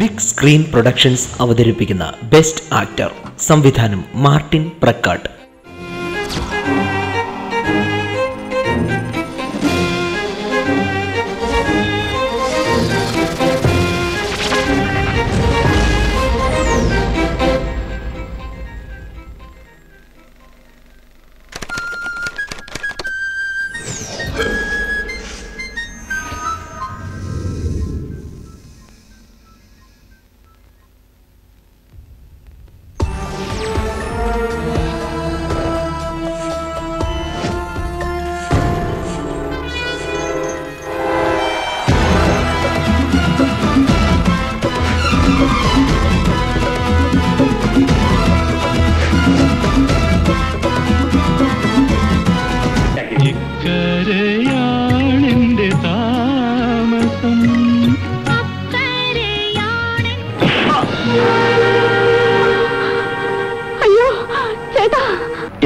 Big screen productions അവതരിപ്പിക്കുന്ന best actor സംവിധാനം Martin Prakkat.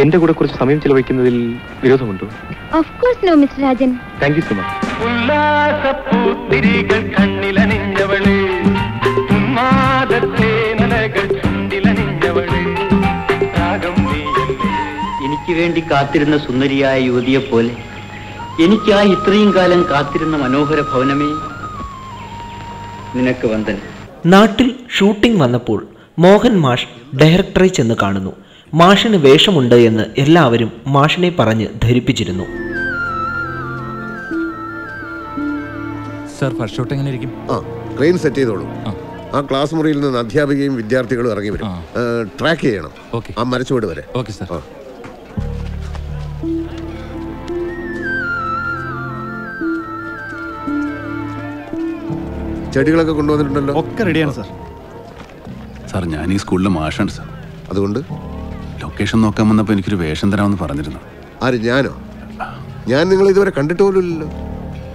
എന്റെ കൂടെ കുറച്ച് സമയം ചിലവഴിക്കുന്നതിൽ വിരോധമുണ്ടോ? Of course no mister Rajan thank you so much ഉല്ലാസപ്പൂത്തിരികൾ കണ്ണിലണിഞ്ഞവൾ. ഉന്മാദത്തെ നനകൾ ചുണ്ടിലണിഞ്ഞവൾ. രാഗം എനിക്ക് വേണ്ടി കാത്തിരുന്ന സുന്ദരിയായ യുവതിയെ പോലെ എനിക്ക് ആ ഇത്രയും കാലം കാത്തിരുന്ന മനോഹര ഭവനമേ നിനക്ക് വന്ദനം. നാട്ടിൽ ഷൂട്ടിംഗ് വന്നപ്പോൾ മോഹൻ മാഷ് ഡയറക്ടറെ ചെന്ന് കാണുന്നു. മാഷിന് വേഷമുണ്ട് എന്ന് എല്ലാവരും മാഷിനെ പറഞ്ഞ് ധരിപ്പിച്ചിരുന്നു. സാർ ഫസ്റ്റ് ഷോട്ട് എങ്ങനെ ഇരിക്കും ആ ട്രെയിൻ സെറ്റ് ചെയ്തോളൂ. ആ. ക്ലാസ് മുറിയിൽ നിന്ന് അധ്യാപികയും വിദ്യാർത്ഥികളും ഇറങ്ങി വരും. ട്രാക്ക് ചെയ്യണം. ഓക്കെ. ആ മരച്ചുവട് വരെ. Okay sir. ആ. ചെടികളൊക്കെ കൊണ്ടുവന്നിട്ടുണ്ടല്ലോ? ഒക്കെ റെഡിയാണ് സാർ. സാർ ഞാൻ ഈ സ്കൂളിലെ മാഷാണ് സാർ. അതുകൊണ്ട്? ലൊക്കേഷൻ നോക്കാൻ വന്നപ്പോൾ എനിക്കൊരു വേഷം തരാമെന്ന് പറഞ്ഞിരുന്നു. ആര് ഞാനോ? ഞാൻ നിങ്ങൾ ഇതുവരെ കണ്ടിട്ട് പോലുമില്ലല്ലോ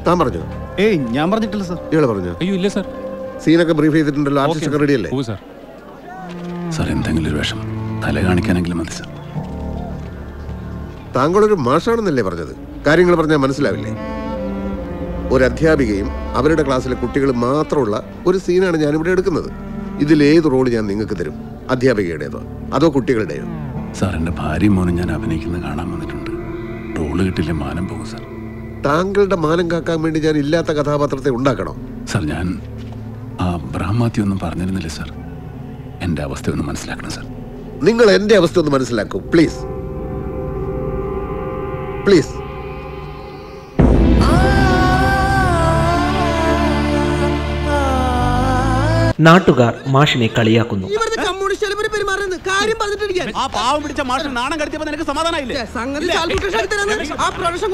താൻ പറഞ്ഞോ? ഏയ് ഞാൻ പറഞ്ഞിട്ടില്ല സാർ. ഇയാൾ പറഞ്ഞോ? അയ്യോ ഇല്ല സാർ. സീനൊക്കെ ബ്രീഫ് ചെയ്തിട്ടുണ്ടല്ലോ ആർട്ടിസ്റ്റ് ഒക്കെ റെഡിയല്ലേ ഓ സാർ. സാർ എന്തെങ്കിലും ഒരു വേഷം തല കാണിക്കാനെങ്കിലും മതി സാർ. താങ്കളൊരു മാഷാണെന്നല്ലേ പറഞ്ഞത്? കാര്യങ്ങൾ പറഞ്ഞാൽ മനസ്സിലാവില്ലേ? ഒരു അധ്യാപികയും അവരുടെ ക്ലാസ്സിലെ കുട്ടികളും മാത്രമുള്ള ഒരു സീനാണ് ഞാനിവിടെ എടുക്കുന്നത്. ഇതിലേത് റോൾ ഞാൻ നിങ്ങൾക്ക് തരും? അധ്യാപികയുടേതോ? അതോ കുട്ടികളുടെയോ സാർ എന്റെ ഭാര്യയും മോനും ഞാൻ അഭിനയിക്കുന്നത് കാണാൻ വന്നിട്ടുണ്ട്. റോൾ കിട്ടില്ല മാനം പോകും സാർ. താങ്കളുടെ മാനം കാക്കാൻ വേണ്ടി ഞാൻ ഇല്ലാത്ത കഥാപാത്രത്തെ ഉണ്ടാക്കണോ? സാർ ഞാൻ ആ ബ്രഹ്മാത്യ ഒന്നും പറഞ്ഞിരുന്നില്ല സാർ? എന്റെ അവസ്ഥ ഒന്ന് മനസ്സിലാക്കണം സാർ. നിങ്ങൾ എന്റെ അവസ്ഥ ഒന്ന് മനസ്സിലാക്കൂ പ്ലീസ്. പ്ലീസ്. നാട്ടുകാർ മാഷിനെ കളിയാക്കുന്നു. പെരുമാറുന്നത്? കാര്യം പറഞ്ഞിട്ടിരിക്കാൻ ആ പാവം പിടിച്ച നാണം കടത്തിയപ്പോ നിനക്ക് സമാധാനമായില്ലേ? സംഗതി ആ പ്രൊഡക്ഷൻ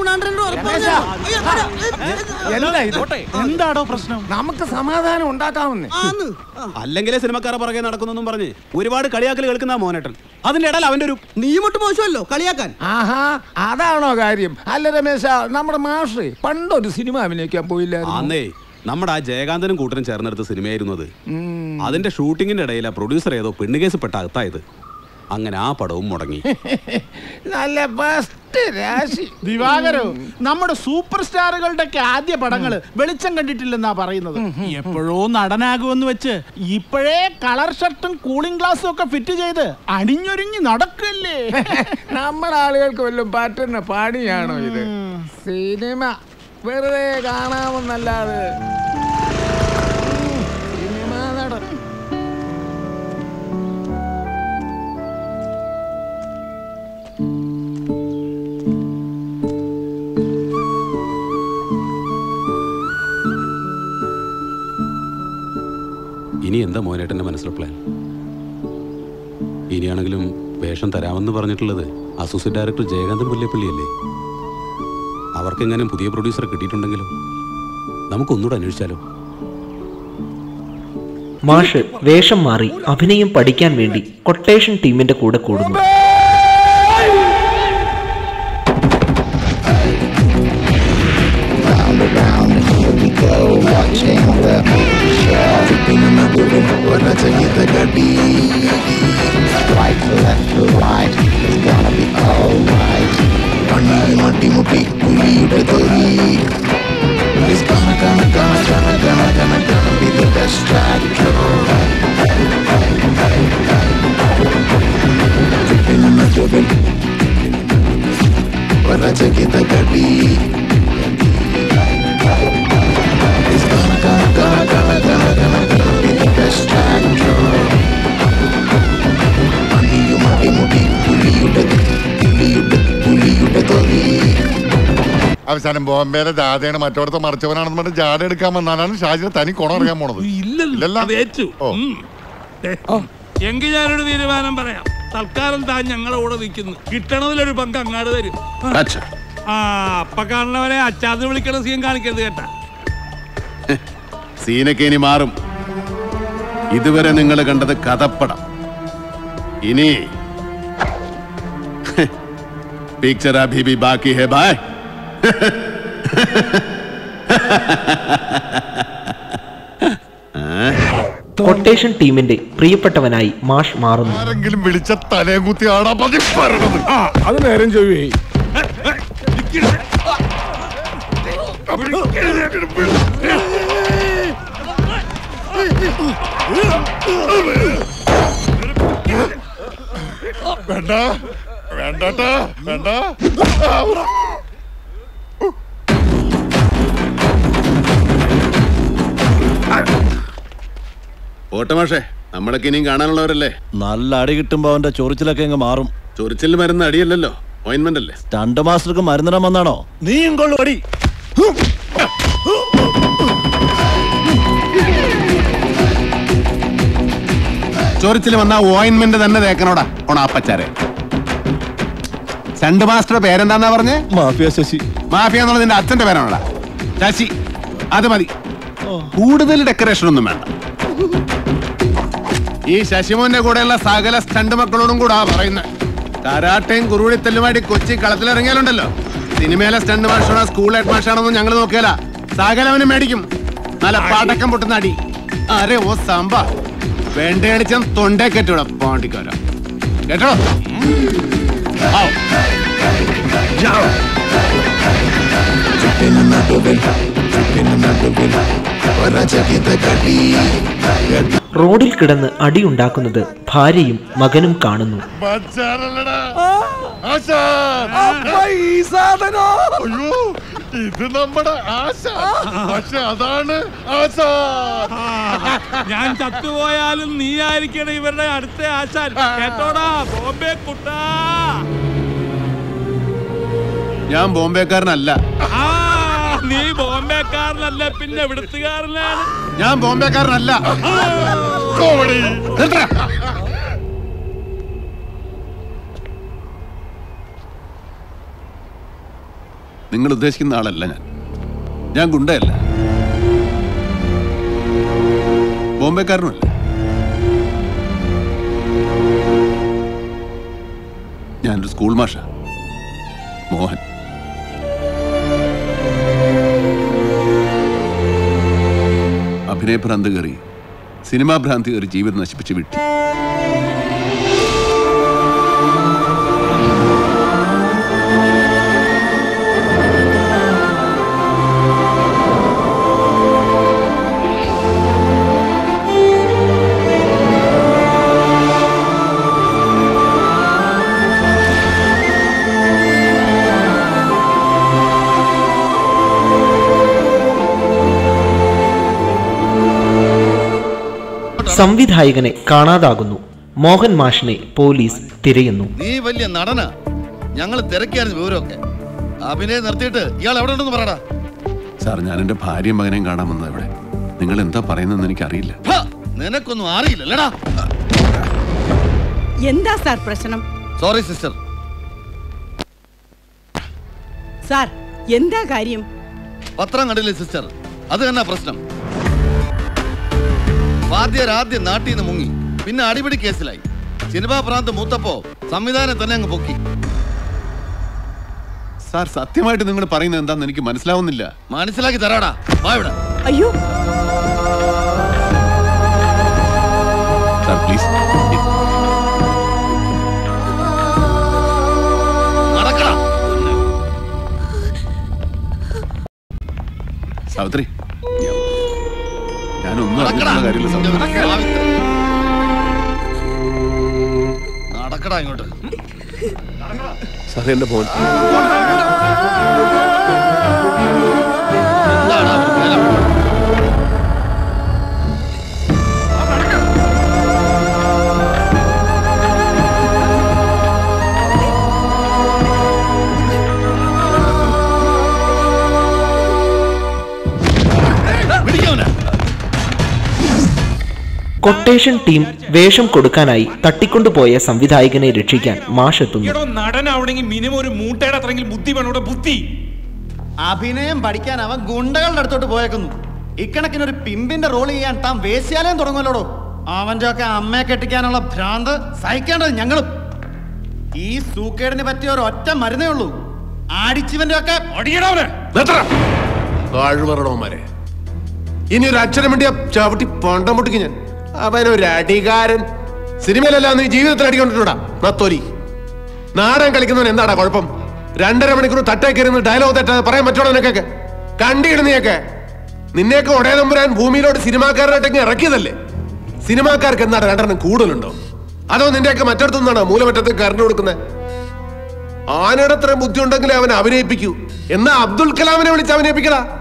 എന്താടോ പ്രശ്നം? നമുക്ക് സമാധാനം ഉണ്ടാക്കാവുന്നേ. അല്ലെങ്കിലേ സിനിമക്കാരെ പുറകെ നടക്കുന്നെന്നും പറഞ്ഞ് ഒരുപാട് കളിയാക്കൽ കേൾക്കുന്ന മോനേട്ടൻ. അതിന്റെ ഇടയിൽ അവന്റെ ഒരു നീ മുട്ട് മോശമല്ലോ കളിയാക്കാൻ. ആഹാ അതാണോ കാര്യം? അല്ല രമേശ നമ്മുടെ മാഷ് പണ്ടൊരു സിനിമ അഭിനയിക്കാൻ പോയില്ല അന്നേ നമ്മുടെ ആ ജയകാന്തനും കൂട്ടനും ചേർന്നെടുത്ത സിനിമയായിരുന്നു അത്. അതിന്റെ ഷൂട്ടിങ്ങിന്റെ ഇടയിൽ ആ പ്രൊഡ്യൂസർ ഏതോ പെണ്ണുകേസ് പെട്ട അകത്തായത്. അങ്ങനെ ആ പടവും മുടങ്ങി. നല്ല ബെസ്റ്റ് രാശി. ദിവാകരോ നമ്മുടെ സൂപ്പർ സ്റ്റാറുകളുടെ ഒക്കെ ആദ്യ പടങ്ങൾ വെളിച്ചം കണ്ടിട്ടില്ലെന്നാ പറയുന്നത്. എപ്പോഴോ നടനാകുമെന്ന് വെച്ച് ഇപ്പോഴേ കളർ ഷർട്ടും കൂളിംഗ് ഗ്ലാസും ഒക്കെ ഫിറ്റ് ചെയ്ത് അണിഞ്ഞൊരിഞ്ഞ് നടക്കല്ലേ? നമ്മുടെ ആളുകൾക്ക് വല്ലതും പറ്റുന്ന പാടിയാണോ ഇത്? സിനിമ. വെറുതെ കാണാമെന്നല്ലാതെ. ഇനി എന്താ മോനേട്ടന്റെ മനസ്സിലെ പ്ലാൻ ഇനിയാണെങ്കിലും വേഷം തരാമെന്ന് പറഞ്ഞിട്ടുള്ളത് അസോസിയേറ്റ് ഡയറക്ടർ ജയകാന്തൻ പുല്ലേപ്പള്ളിയല്ലേ അവർക്കെങ്ങനെ പുതിയ പ്രൊഡ്യൂസറെ കിട്ടിയിട്ടുണ്ടെങ്കിലോ? നമുക്കൊന്നുകൂടെ അന്വേഷിച്ചാലോ? മാഷ് വേഷം മാറി അഭിനയം പഠിക്കാൻ വേണ്ടി കൊട്ടേഷൻ ടീമിന്റെ കൂടെ കൂടുന്നു. അവസാനം ബോംബെയിലെ ജാഥയാണ് മറ്റോടത്ത് മറിച്ചവനാണെന്ന് പറഞ്ഞ് ജാഥ എടുക്കാൻ വന്നാലാണ് ഷാജിനെ തനി കുണം അറിയാൻ പോണത്. ഇല്ലല്ലോ. എങ്കിൽ ഞാനൊരു തീരുമാനം പറയാം. തൽക്കാലം താൻ ഞങ്ങളെ കൂടെ നിൽക്കുന്നു. കിട്ടണതിലൊരു പങ്ക് അങ്ങാട് തരും. ആ അപ്പ കാണുന്നവരെ അച്ചാന്ന് വിളിക്കണ സീൻ കാണിക്കരുത് കേട്ടാ. സീനൊക്കെ ഇനി മാറും. ഇതുവരെ നിങ്ങൾ കണ്ടത് കഥപ്പടം. ഇനി പിക്ചർ അഭി ബി ബാക്കി ഹെ ബായ് കൊട്ടേഷൻ ടീമിന്റെ പ്രിയപ്പെട്ടവനായി മാഷ് മാറുന്നു. ആരെങ്കിലും വിളിച്ച കുത്തി ആടാ പറയണത് അത് നേരം ചൊവ്വേ. വേണ്ട വേണ്ടട്ടാ വേണ്ട. ഓട്ടമാഷേ നമ്മളൊക്കെ ഇനിയും കാണാനുള്ളവരല്ലേ? നല്ല അടി കിട്ടുമ്പോ അവന്റെ ചൊറിച്ചിലൊക്കെ അങ്ങ് മാറും. ചൊറിച്ചിൽ മരുന്ന് അടിയല്ലല്ലോ? ഓയിൻമെന്റ് അല്ലേ? സ്റ്റണ്ട് മാസ്റ്റർക്ക് മരുന്നിടാൻ വന്നാണോ? നീയും കൊള്ളു അടി. ചൊറിച്ചിൽ വന്ന ഓയിൻമെന്റ് തന്നെ തേക്കണോടാ ഓണാപ്പച്ചാരെ. രണ്ട് മാസ്റ്റർ പേരെന്താന്നാ പറഞ്ഞേ? മാഫിയ ശശി. മാഫിയ എന്നുള്ളത് നിന്റെ അച്ഛന്റെ പേരാണോടാ? ശശി. അത് മതി. കൂടുതൽ ഡെക്കറേഷൻ ഒന്നും വേണ്ട. ഈ ശശിമോന്റെ കൂടെയുള്ള സകല സ്റ്റണ്ട് മക്കളോടും കൂടാ പറയുന്നത് കരാട്ടയും കുറുവിളിത്തല്ലുമായിട്ട് കൊച്ചി കളത്തിലിറങ്ങിയാലുണ്ടല്ലോ. സിനിമയിലെ സ്റ്റണ്ട് മാഷാണോ സ്കൂൾ ഹെഡ് മാഷാണോ ഞങ്ങൾ നോക്കിയാല സകലവനും മേടിക്കും. നല്ല പാട്ടക്കം പൊട്ടുന്ന അടി. അരെ ഓ സാമ്പ. വേണ്ടയടിച്ചാൽ തൊണ്ടേ കെട്ടൂടാ പാണ്ടിക്കാര. കേട്ടോ? ഔ. റോഡിൽ കിടന്ന് അടിയുണ്ടാക്കുന്നത് ഭാര്യയും മകനും കാണുന്നു. ഇത് നമ്മുടെ ആശ. പക്ഷെ അതാണ് ആശ. ഞാൻ ചത്തുപോയാലും നീ ആയിരിക്കണം ഇവരുടെ അടുത്ത ആശാൻ കേട്ടോടാ ബോംബെ കുട്ടാ. ഞാൻ ബോംബെക്കാരനല്ല. ആ. നീ ബോംബെക്കാരനല്ല പിന്നെ എവിടുത്തുകാരനാണ് ഞാൻ ബോംബേക്കാരനല്ല. നിങ്ങൾ ഉദ്ദേശിക്കുന്ന ആളല്ല ഞാൻ. ഞാൻ ഗുണ്ടയല്ല. ബോംബെക്കാരനുമല്ല. ഞാനൊരു സ്കൂൾ മാഷ. മോഹൻ. അഭിനയ ഭ്രാന്ത് കയറി. സിനിമാ ഭ്രാന്തി കയറി ജീവിതം നശിപ്പിച്ച് വിട്ടു. സംവിധായകനെ കാണാതാകുന്നു. മോഹൻ മാഷിനെ പോലീസ് തിരയുന്നു. നീ വലിയ നടനാ. ഞങ്ങൾ തിരക്കിയായിരുന്നു വിവരമൊക്കെ. അഭിനയം നിർത്തിയിട്ട് ഇയാൾ എവിടെ ഉണ്ടെന്ന് പറയടാ. സാർ ഞാൻ എന്റെ ഭാര്യയും മകനെയും കാണാൻ വന്നത് ഇവിടെ. നിങ്ങൾ എന്താ പറയുന്നതെന്ന് എനിക്ക് അറിയില്ല നിനക്കൊന്നും അറിയില്ലല്ലടാ. എന്താ സാർ പ്രശ്നം? സോറി സിസ്റ്റർ സാർ എന്താ കാര്യം? പത്രം കണ്ടില്ലേ സിസ്റ്റർ അത് തന്നെ പ്രശ്നം? വാദ്യർ ആദ്യം നാട്ടിൽ നിന്ന് മുങ്ങി. പിന്നെ അടിപിടി കേസിലായി. സിനിമാ പ്രാന്ത് മൂത്തപ്പോ സംവിധാനം തന്നെ അങ്ങ് പൊക്കി. സാർ സത്യമായിട്ട് നിങ്ങൾ പറയുന്നത് എന്താന്ന് എനിക്ക് മനസ്സിലാവുന്നില്ല. മനസ്സിലാക്കി തരാടാ. വാ ഇവിടെ. അയ്യോ. Sir please. നടക്കടാ. സാവിത്രി. ഞാനൊന്നും അറിഞ്ഞിട്ടുള്ള കാര്യമില്ല നടക്കടാ. ഇങ്ങോട്ട്. സാറേ എന്റെ മോൻ. കൊട്ടേഷൻ ടീം വേഷം കൊടുക്കാനായി തട്ടിക്കൊണ്ടുപോയ സംവിധായകനെ രക്ഷിക്കാൻ മാഷെത്തുന്നു എടോ മിനിമം ഒരു മൂട്ടയുടെ അത്രയെങ്കിലും ബുദ്ധി വേണം ഇവിടെ ബുദ്ധി. അഭിനയം പഠിക്കാൻ അവൻ ഗുണ്ടകളുടെ അടുത്തോട്ട് പോയേക്കുന്നു. ഇക്കണക്കിന് ഒരു പിമ്പിന്റെ റോൾ ചെയ്യാൻ താൻ വേശ്യാലയം തുടങ്ങുമല്ലോടോ? അവന്റെ ഒക്കെ അമ്മയെ കെട്ടിക്കാനുള്ള ഭ്രാന്ത് സഹിക്കേണ്ടത് ഞങ്ങളും. ഈ സൂക്കേടിന് പറ്റിയ ഒരു ഒറ്റ മരുന്നേ ഉള്ളൂ. ആടിച്ചവന്റെ ഒക്കെ ഇനി ഒരു അച്ഛനെ വേണ്ടിയ ചവിട്ടി പണ്ടം പൊട്ടിക്കും ഞാൻ. അവനൊരു അടികാരൻ സിനിമയിലല്ല നീ ജീവിതത്തിൽ അടിക്കൊണ്ടിട്ടുണ്ടാ നത്തോലി. നാടൻ കളിക്കുന്നവൻ എന്താടാ കുഴപ്പം? രണ്ടര മണിക്കൂർ തട്ടേ കയറുന്ന ഡയലോഗ് തെറ്റാതെ പറയാൻ പറ്റുള്ളൂ നിനക്കൊക്കെ? കണ്ടിടുന്നയൊക്കെ നിന്നെയൊക്കെ ഒടേ നമ്പുരാൻ ഭൂമിയിലോട്ട് സിനിമാക്കാരനായിട്ടൊക്കെ ഇറക്കിയതല്ലേ? സിനിമാക്കാർക്ക് എന്താണ് രണ്ടെണ്ണം കൂടുതലുണ്ടോ? അതോ നിന്റെയൊക്കെ മറ്റിടത്തുനിന്നാണോ മൂലമറ്റത്ത് കറണ്ട് കൊടുക്കുന്നത്? ആനയുടെ അത്രയും ബുദ്ധി ഉണ്ടെങ്കിൽ അവൻ അഭിനയിപ്പിക്കൂ. എന്നാ അബ്ദുൽ കലാമിനെ വിളിച്ച് അഭിനയിപ്പിക്കടാ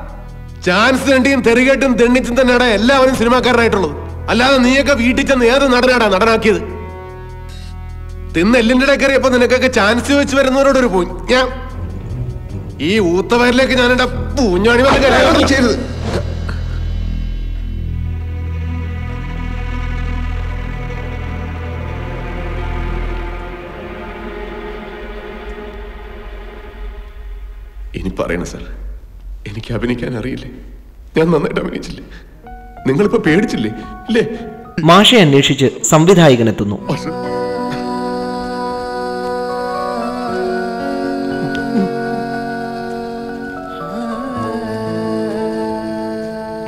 ചാൻസ് തെണ്ടിയും തെറികേട്ടും തെണ്ണിച്ചും തന്നെയാണ് എല്ലാവരും സിനിമാക്കാരനായിട്ടുള്ളത് അല്ലാതെ നീയൊക്കെ വീട്ടിൽ ചെന്ന് ഏത് നടനാടാ നടനാക്കിയത്? തിന്ന് എല്ലിന്റെ ഇടക്കറിയപ്പോ നിനക്കൊക്കെ ചാൻസ് വെച്ച് വരുന്നവരോടൊരു പോയി ഞാൻ ഈ ഊത്തവരിലേക്ക് ഞാൻ എന്റെ പൂഞ്ഞാണി വന്ന് ചെയ്തത്? ഇനി പറയണ സാർ എനിക്ക് അഭിനയിക്കാൻ അറിയില്ലേ? ഞാൻ നന്നായിട്ട് അഭിനയിച്ചില്ലേ? നിങ്ങളിപ്പോ പേടിച്ചില്ലേ? ഇല്ലേ? മാഷെ അന്വേഷിച്ച് സംവിധായകൻ എത്തുന്നു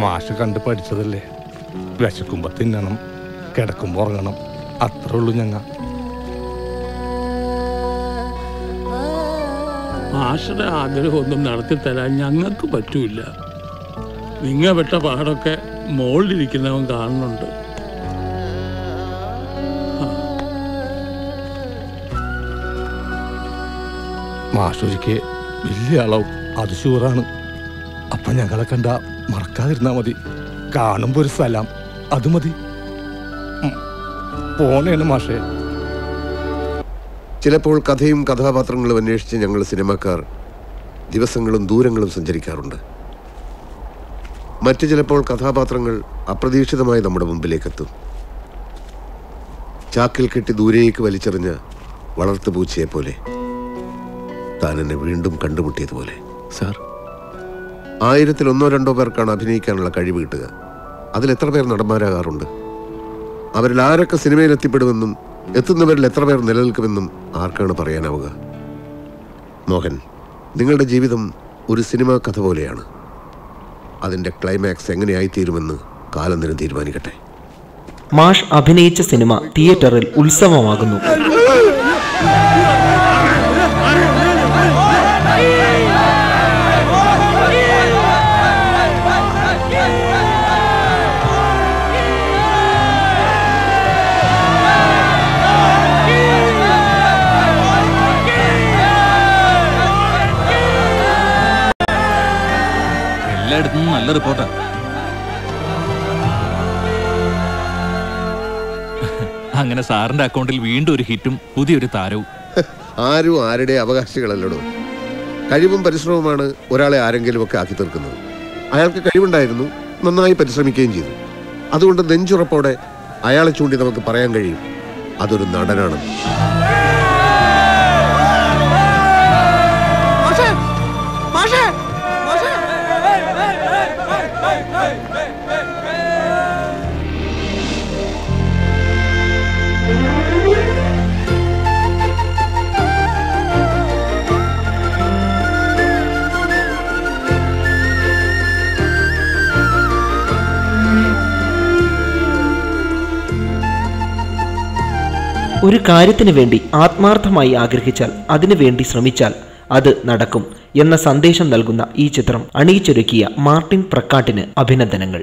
മാഷ് കണ്ട് പഠിച്ചതല്ലേ? വിശക്കുമ്പോ തിന്നണം കിടക്കുമ്പോ ഉറങ്ങണം. അത്രേ ഉള്ളൂ ഞങ്ങ. മാഷയുടെ ആഗ്രഹമൊന്നും നടത്തി തരാൻ ഞങ്ങൾക്ക് പറ്റൂല. നിങ്ങ പെട്ട പാടൊക്കെ മോളിലിരിക്കുന്നവൻ കാണുന്നുണ്ട്. മാഷൂരിക്ക് വലിയ അളവ് അത് ഷുവറാണ് അപ്പൊ ഞങ്ങളെ കണ്ട മറക്കാതിരുന്നാ മതി. കാണുമ്പോ ഒരു സ്ഥലം അത് മതി. പോണേന്ന് പോണേണ് മാഷേ. ചിലപ്പോൾ കഥയും കഥാപാത്രങ്ങളും അന്വേഷിച്ച് ഞങ്ങൾ സിനിമാക്കാർ ദിവസങ്ങളും ദൂരങ്ങളും സഞ്ചരിക്കാറുണ്ട്. മറ്റു ചിലപ്പോൾ കഥാപാത്രങ്ങൾ അപ്രതീക്ഷിതമായി നമ്മുടെ മുമ്പിലേക്കെത്തും. ചാക്കിൽ കെട്ടി ദൂരേക്ക് വലിച്ചെറിഞ്ഞ വളർത്തു പൂച്ചയെ പോലെ. താൻ എന്നെ വീണ്ടും കണ്ടുമുട്ടിയതുപോലെ. സാർ. ആയിരത്തിൽ ഒന്നോ രണ്ടോ പേർക്കാണ് അഭിനയിക്കാനുള്ള കഴിവ് കിട്ടുക. അതിൽ എത്ര പേർ നടന്മാരാകാറുണ്ട്? അവരിൽ ആരൊക്കെ സിനിമയിൽ എത്തിപ്പെടുമെന്നും എത്തുന്നവരിൽ എത്ര പേർ നിലനിൽക്കുമെന്നും ആർക്കാണ് പറയാനാവുക? മോഹൻ നിങ്ങളുടെ ജീവിതം ഒരു സിനിമാ കഥ പോലെയാണ്. അതിന്റെ ക്ലൈമാക്സ് എങ്ങനെയായി തീരുമെന്ന് കാലം തീരുമാനിക്കട്ടെ. മാഷ് അഭിനയിച്ച സിനിമ തിയേറ്ററിൽ ഉത്സവമാകുന്നു. നല്ല റിപ്പോർട്ടാ. അങ്ങനെ സാറിന്റെ അക്കൗണ്ടിൽ വീണ്ടും ഒരു ഹിറ്റും പുതിയൊരു താരവും. ആരും ആരുടെ അവകാശികളല്ലടോ. കഴിവും പരിശ്രമവുമാണ് ഒരാളെ ആരെങ്കിലും ഒക്കെ ആക്കി തീർക്കുന്നത്. അയാൾക്ക് കഴിവുണ്ടായിരുന്നു നന്നായി പരിശ്രമിക്കുകയും ചെയ്തു. അതുകൊണ്ട് നെഞ്ചുറപ്പോടെ അയാളെ ചൂണ്ടി നമുക്ക് പറയാൻ കഴിയും. അതൊരു നടനാണ് ഒരു കാര്യത്തിന് വേണ്ടി ആത്മാർത്ഥമായി ആഗ്രഹിച്ചാൽ അതിനു വേണ്ടി ശ്രമിച്ചാൽ അത് നടക്കും എന്ന സന്ദേശം നൽകുന്ന ഈ ചിത്രം അണിയിച്ചൊരുക്കിയ മാർട്ടിൻ പ്രക്കാട്ടിന് അഭിനന്ദനങ്ങൾ.